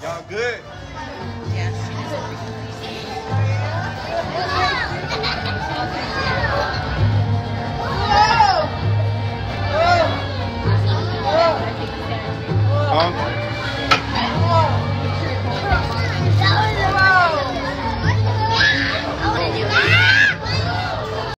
Y'all good? Yes. Whoa! Whoa! Whoa! Um,